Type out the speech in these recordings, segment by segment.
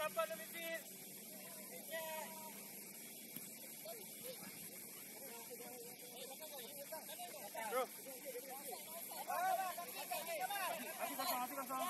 geram, baik geram.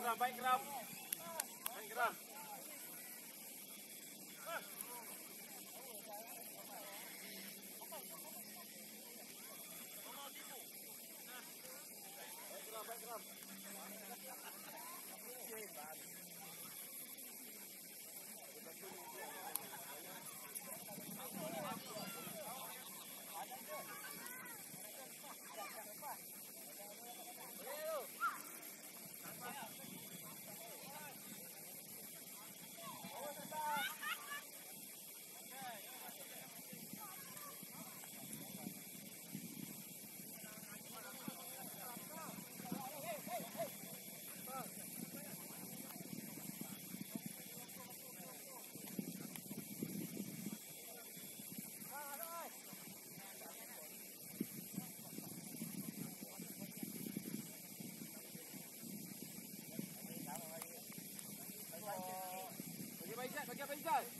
Baik, Raf. go.